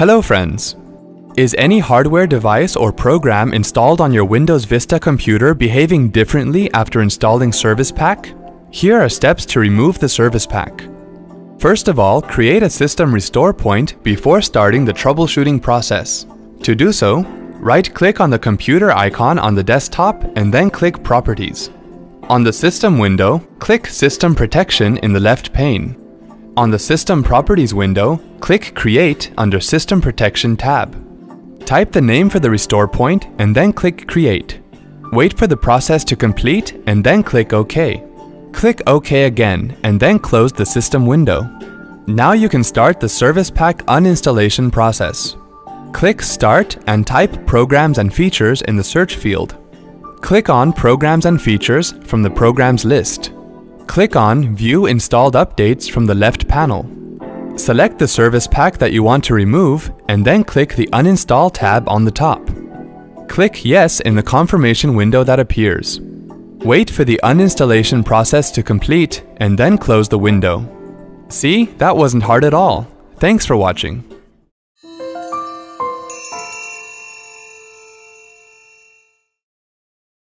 Hello friends! Is any hardware device or program installed on your Windows Vista computer behaving differently after installing Service Pack? Here are steps to remove the Service Pack. First of all, create a system restore point before starting the troubleshooting process. To do so, right-click on the computer icon on the desktop and then click Properties. On the System window, click System Protection in the left pane. On the System Properties window, click Create under System Protection tab. Type the name for the restore point and then click Create. Wait for the process to complete and then click OK. Click OK again and then close the system window. Now you can start the Service Pack uninstallation process. Click Start and type Programs and Features in the search field. Click on Programs and Features from the Programs list. Click on View Installed Updates from the left panel. Select the service pack that you want to remove and then click the Uninstall tab on the top. Click Yes in the confirmation window that appears. Wait for the uninstallation process to complete and then close the window. See, that wasn't hard at all. Thanks for watching.